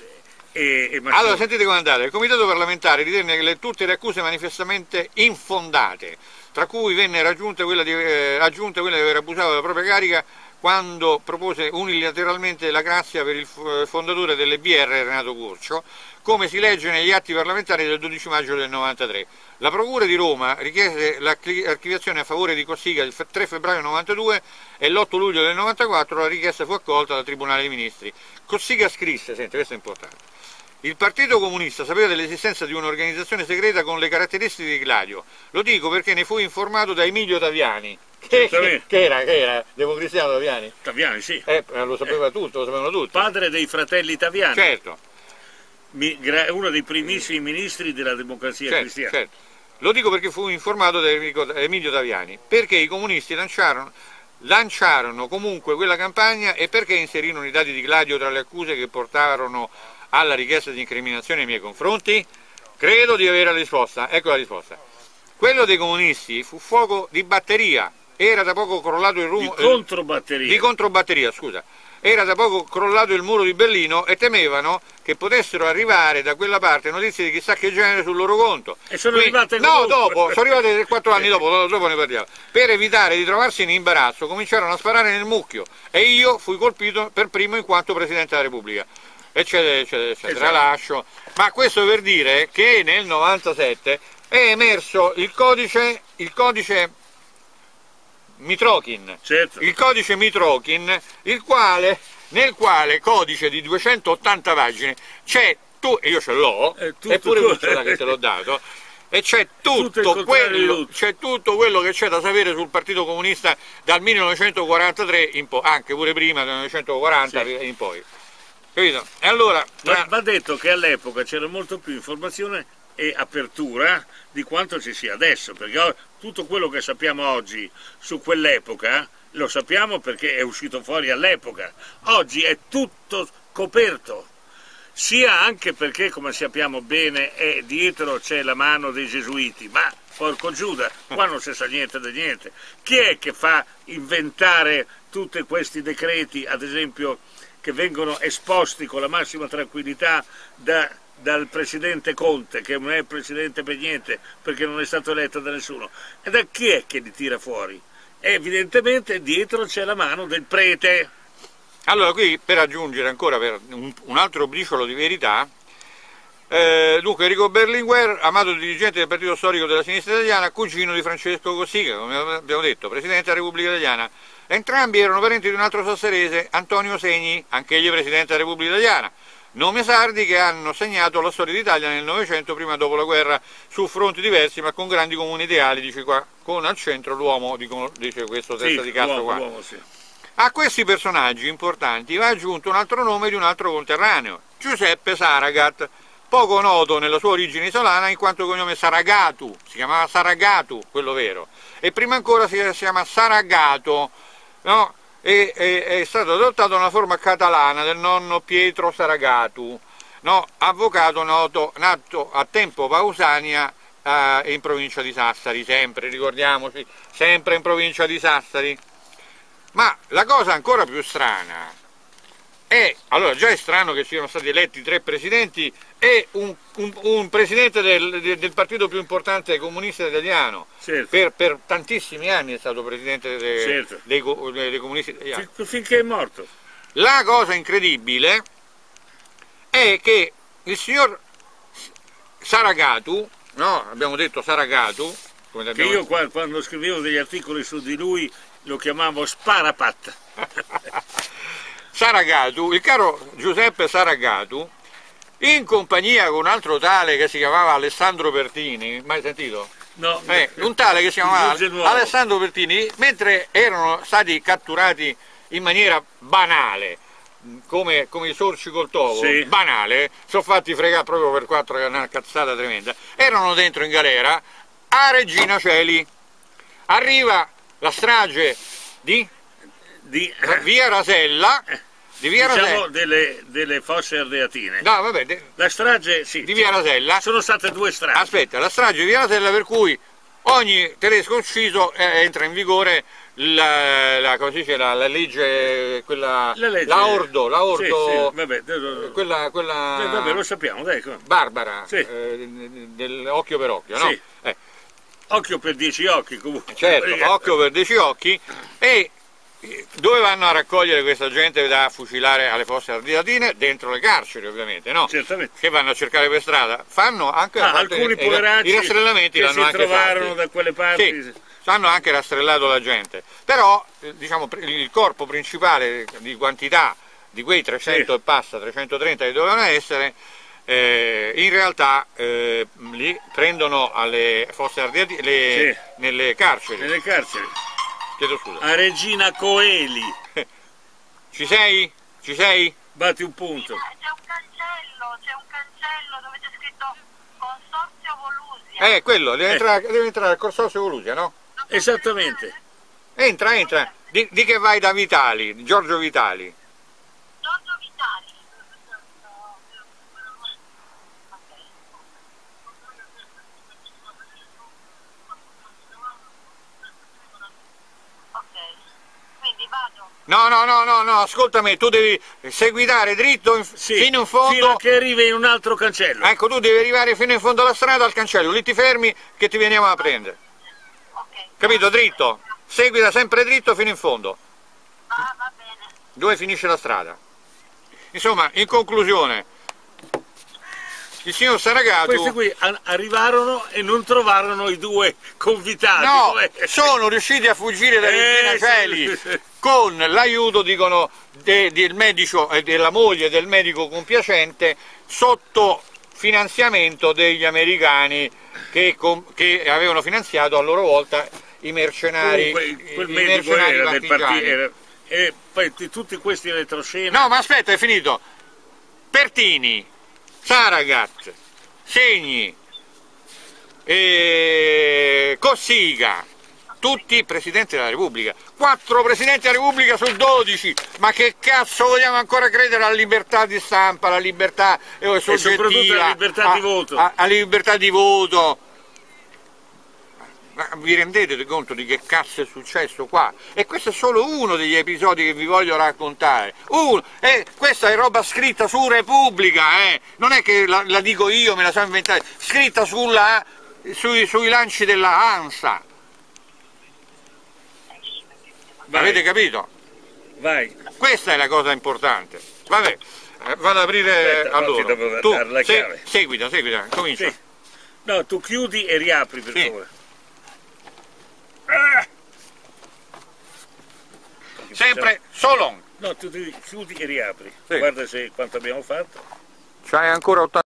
e, e Allora, sentite come andare. Il comitato parlamentare ritenne che le, tutte le accuse manifestamente infondate, tra cui venne raggiunta quella di, eh, raggiunta quella di aver abusato della propria carica quando propose unilateralmente la grazia per il fondatore delle BR Renato Curcio, come si legge negli atti parlamentari del 12 maggio del 93. La Procura di Roma richiese l'archiviazione a favore di Cossiga il 3 febbraio 92 e l'8 luglio del 94 la richiesta fu accolta dal Tribunale dei Ministri. Cossiga scrisse, senti, questo è importante, il Partito Comunista sapeva dell'esistenza di un'organizzazione segreta con le caratteristiche di Gladio. Lo dico perché ne fu informato da Emilio Taviani, che, che, che, era, che era? Democristiano Taviani? Taviani, sì. Eh, lo sapeva eh. tutto, lo sapevano tutti. Padre dei fratelli Taviani. Certo. Mi, uno dei primissimi ministri della democrazia certo, cristiana. Certo. Lo dico perché fu informato da Emilio Taviani, perché i comunisti lanciarono, lanciarono comunque quella campagna e perché inserirono i dati di Gladio tra le accuse che portarono alla richiesta di incriminazione nei miei confronti? Credo di avere la risposta. Ecco la risposta. Quello dei comunisti fu fuoco di batteria, era da poco crollato il rumore... Di controbatteria. Di controbatteria, scusa. Era da poco crollato il muro di Berlino e temevano che potessero arrivare da quella parte notizie di chissà che genere sul loro conto. E sono Quindi, arrivate No, dopo, sono arrivate 4 anni dopo, dopo ne parliamo. Per evitare di trovarsi in imbarazzo cominciarono a sparare nel mucchio e io fui colpito per primo in quanto Presidente della Repubblica eccetera eccetera eccetera esatto. lascio ma questo per dire che nel 97 è emerso il codice, il codice Mitrokin, certo. il codice Mitrokin, il quale, nel quale codice di 280 pagine c'è tu, e io ce l'ho, eppure tu ce l'ha che te l'ho dato, e c'è tutto, quello, tutto, quello, che c'è da sapere sul Partito Comunista dal 1943 in poi, anche pure prima del 1940 sì. in poi. Capito? E allora, tra... Va detto che all'epoca c'era molto più informazione e apertura di quanto ci sia adesso, perché tutto quello che sappiamo oggi su quell'epoca lo sappiamo perché è uscito fuori all'epoca. Oggi è tutto coperto, sia anche perché, come sappiamo bene, è, dietro c'è la mano dei gesuiti, ma porco Giuda, qua non si sa niente di niente. Chi è che fa inventare tutti questi decreti, ad esempio, che vengono esposti con la massima tranquillità da dal presidente Conte, che non è presidente per niente perché non è stato eletto da nessuno, e da chi è che li tira fuori? evidentemente dietro c'è la mano del prete. Allora qui per aggiungere ancora per un, un altro briciolo di verità, eh, dunque Enrico Berlinguer, amato dirigente del partito storico della sinistra italiana, cugino di Francesco Cossiga, come abbiamo detto, presidente della Repubblica Italiana. Entrambi erano parenti di un altro sasserese, Antonio Segni, anch'egli presidente della Repubblica Italiana nome sardi che hanno segnato la storia d'Italia nel Novecento, prima e dopo la guerra, su fronti diversi ma con grandi comuni ideali, dice qua, con al centro l'uomo, dice questo testa sì, di cazzo qua. Sì. A questi personaggi importanti va aggiunto un altro nome di un altro conterraneo, Giuseppe Saragat, poco noto nella sua origine isolana in quanto cognome Saragatu, si chiamava Saragatu, quello vero, e prima ancora si chiama Saragato, no? e, e, è stato adottato una forma catalana del nonno Pietro Saragatu, no? avvocato noto, nato a tempo Pausania eh, in provincia di Sassari, sempre, ricordiamoci, sempre in provincia di Sassari. Ma la cosa ancora più strana è, allora già è strano che siano stati eletti tre presidenti e un, un, un presidente del, del, partito più importante comunista italiano, certo. per, per, tantissimi anni è stato presidente de, certo. dei, dei, comunisti italiani. Fin, finché è morto. La cosa incredibile è che il signor Saragatu, no, abbiamo detto Saragatu, che io quando scrivevo degli articoli su di lui lo chiamavo Sparapat. Saragatu, il caro Giuseppe Saragatu, in compagnia con un altro tale che si chiamava Alessandro Pertini, mai sentito? No, eh, un tale che si chiamava Alessandro Pertini, mentre erano stati catturati in maniera banale, come, come i sorci col tovo, sì. banale, sono fatti fregare proprio per quattro, è una cazzata tremenda, erano dentro in galera a Regina Celi. Arriva la strage di, di... Via Rasella di Via diciamo delle, delle, fosse ardeatine. No, vabbè, la strage, sì, di Via Rasella. Sono state due stragi. Aspetta, la strage di Via Rasella per cui ogni tedesco ucciso eh, entra in vigore la, la, dice, la, la legge, quella, La legge- la Ordo, la Ordo, Sì, sì, vabbè, quella, quella eh, vabbè, lo sappiamo, dai. come- barbara, Sì. eh, del occhio per occhio, no? Sì. Eh, Occhio per dieci occhi comunque. certo, Perché- occhio per dieci occhi, e eh, dove vanno a raccogliere questa gente da fucilare alle fosse ardeatine? Dentro le carceri ovviamente, no? Certamente. Che vanno a cercare per strada, fanno anche Ah, alcuni poveracci i rastrellamenti che si trovarono fatti. da quelle parti. Sì, hanno anche rastrellato la gente, però eh, diciamo, il corpo principale di quantità di quei 300 Sì. e passa, 330 che dovevano essere, eh, in realtà eh, li prendono alle fosse ardeatine, le- Sì. nelle carceri. Nelle carceri. Chiedo scusa. A Regina Coeli. Ci sei? Ci sei? Batti un punto. C'è un cancello, c'è un cancello dove c'è scritto Consorzio Volusia. Eh, quello, deve Eh. entrare, deve entrare al Corsorzio Volusia, no? Esattamente. Entra, entra. Di, di che vai da Vitali, Giorgio Vitali. Giorgio Vitali. Ok, quindi vado. No, no, no, no, no, ascoltami, tu devi seguitare dritto in- Sì, fino in fondo. Fino a che arrivi in un altro cancello. Ecco, tu devi arrivare fino in fondo alla strada al cancello, lì ti fermi che ti veniamo a prendere. Ok, Capito? Dritto. Seguila sempre dritto fino in fondo, va, va bene. dove finisce la strada. Insomma, in conclusione, il signor Saragato... Questi qui arrivarono e non trovarono i due convitati. No, sono riusciti a fuggire da Eh, Celi sì, con l'aiuto, dicono, de- del medico e della moglie del medico compiacente sotto finanziamento degli americani che, che avevano finanziato a loro volta i mercenari, Comunque, quel i medico mercenari era del partito. E poi tutti questi elettroscena. No, ma aspetta, è finito. Pertini, Saragat, Segni, eh, Cossiga, tutti presidenti della Repubblica. Quattro presidenti della Repubblica su 12. Ma che cazzo vogliamo ancora credere alla libertà di stampa, alla libertà eh, soggettiva, soprattutto alla libertà a- di voto. a- alla libertà di voto. Ma vi rendete conto di che cazzo è successo qua? E questo è solo uno degli episodi che vi voglio raccontare. Uno, e questa è roba scritta su Repubblica, eh? Non è che la, la dico io, me la so inventare, scritta sulla, sui, sui lanci della ANSA. Vai, Avete capito? vai. Questa è la cosa importante. Vabbè, eh, vado ad aprire Aspetta, a mo ti loro. devo Tu, la se- chiave. seguita, seguita, comincia. Sì. No, tu chiudi e riapri per Sì. favore. Sempre Solon. No, tu ti chiudi e riapri. Sì. Guarda se quanto abbiamo fatto. C'hai ancora 80